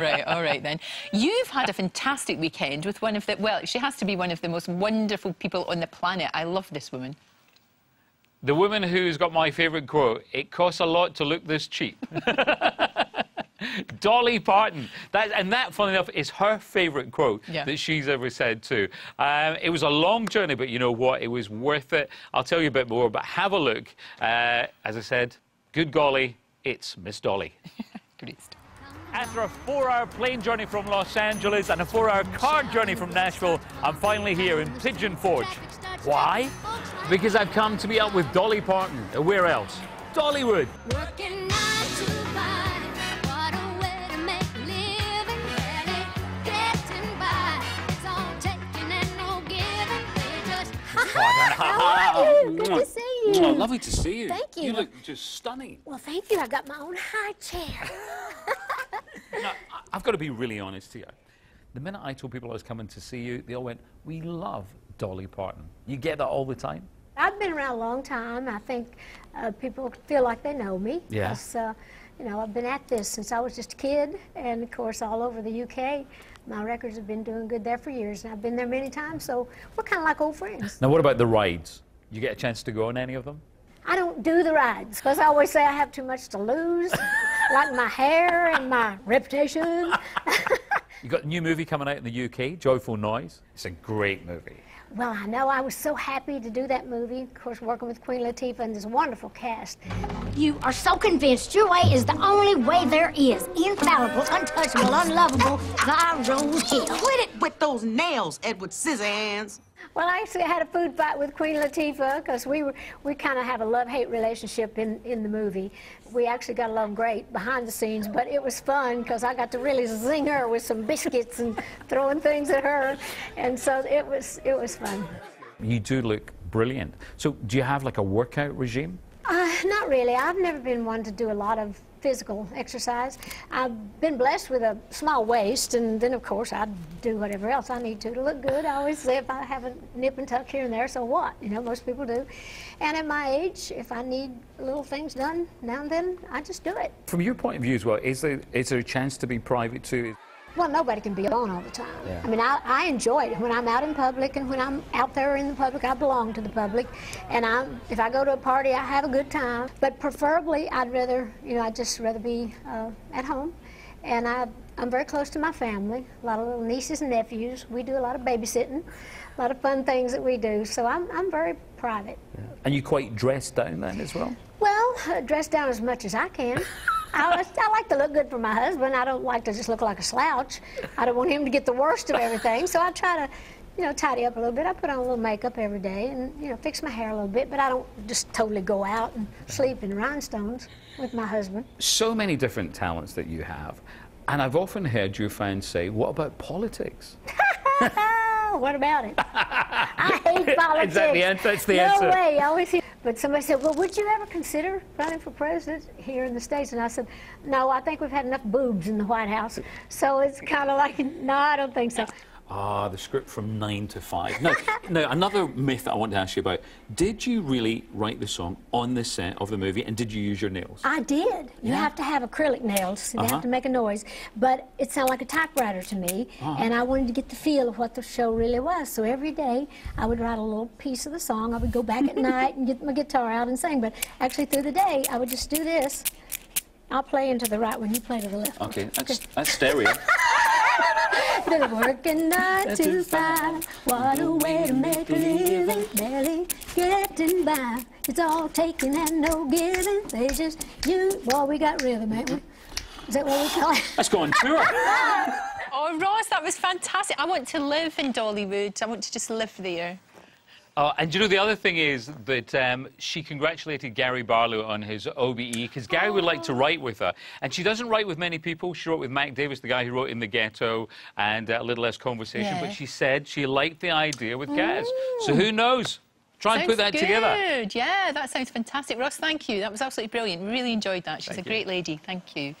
right, all right then. You've had a fantastic weekend with one of the, well, she has to be one of the most wonderful people on the planet. I love this woman. The woman who's got my favourite quote, it costs a lot to look this cheap. Dolly Parton. That, and that, funny enough, is her favourite quote Yeah. that she's ever said too. Um, it was a long journey, but you know what? It was worth it. I'll tell you a bit more, but have a look. Uh, as I said, good golly, it's Miss Dolly. Greatest. After a four-hour plane journey from Los Angeles and a four-hour car journey from Nashville, I'm finally here in Pigeon Forge. Why? Because I've come to meet up with Dolly Parton. Where else? Dollywood. Working nine to five, what a way to make a living. Barely getting by. It's all taking and no giving. They just How are you? Good to see you. Oh, lovely to see you. Thank you. You look just stunning. Well, thank you. I got my own high chair. Now, I've got to be really honest here. The minute I told people I was coming to see you, they all went, "We love Dolly Parton." You get that all the time. I've been around a long time. I think uh, people feel like they know me. Yeah. 'cause, Uh, you know, I've been at this since I was just a kid, and of course, all over the UK. My records have been doing good there for years, and I've been there many times, so we're kind of like old friends. Now, what about the rides? You get a chance to go on any of them? I don't do the rides because I always say I have too much to lose, like my hair and my reputation. You got a new movie coming out in the UK, Joyful Noise. It's a great movie. Well, I know I was so happy to do that movie. Of course, working with Queen Latifah and this wonderful cast. You are so convinced your way is the only way there is. Infallible, untouchable, unlovable, thy rose hill. Quit it with those nails, Edward Scissorhands. Well, I actually had a food fight with Queen Latifah because we were we kind of have a love-hate relationship in, in the movie. We actually got along great behind the scenes, but it was fun because I got to really zing her with some biscuits and throwing things at her, and so it was it was fun. You do look brilliant. So, do you have like a workout regime? Uh, not really. I've never been one to do a lot of physical exercise. I've been blessed with a small waist, and then of course I do whatever else I need to to look good. I always say if I have a nip and tuck here and there, so what? You know, most people do. And at my age, if I need little things done now and then, I just do it. From your point of view as well, is there, is there a chance to be private too? Well, nobody can be alone all the time. I mean, I, I enjoy it when I'm out in public and when I'm out there in the public. I belong to the public, and I, if I go to a party, I have a good time. But preferably, I'd rather, you know, I'd just rather be uh, at home. And I, I'm very close to my family. A lot of little nieces and nephews. We do a lot of babysitting, a lot of fun things that we do. So I'm, I'm very private. And you quite dressed down then as well? Well, uh, dress down as much as I can. I, I like to look good for my husband. I don't like to just look like a slouch. I don't want him to get the worst of everything. So I try to, you know, tidy up a little bit. I put on a little makeup every day and, you know, fix my hair a little bit. But I don't just totally go out and sleep in rhinestones with my husband. So many different talents that you have. And I've often heard your fans say, what about politics? what about it? I hate politics. Is that the answer? That's the no answer. way. I always hear. But somebody said, "Well, would you ever consider running for president here in the states?" And I said, "No, I think we've had enough boobs in the White House, so it's kind of like, no, I don't think so." Ah, the script from nine to five. Now, now, another myth that I want to ask you about. Did you really write the song on the set of the movie and did you use your nails? I did. You Yeah. have to have acrylic nails. They Uh-huh. have to make a noise. But it sounded like a typewriter to me, Uh-huh. and I wanted to get the feel of what the show really was. So every day I would write a little piece of the song. I would go back at night and get my guitar out and sing. But actually, through the day, I would just do this. I'll play into the right one. You play to the left. one. Okay, that's, that's stereo. Been working nine to five. What a way to make a living. Barely getting by. It's all taking and no giving. They just you. Boy, we got rhythm, ain't we? Is that what we call it? Let's go on tour. Oh, Ross, that was fantastic. I want to live in Dollywood. I want to just live there. Oh, and you know, the other thing is that um, she congratulated Gary Barlow on his OBE because Gary would like to write with her. And she doesn't write with many people. She wrote with Mac Davis, the guy who wrote In the Ghetto and uh, A Little Less Conversation. Yeah. But she said she liked the idea with Gaz. So who knows? Try and put that good. together. Yeah, that sounds fantastic. Ross, thank you. That was absolutely brilliant. Really enjoyed that. She's Thank a you. great lady. Thank you.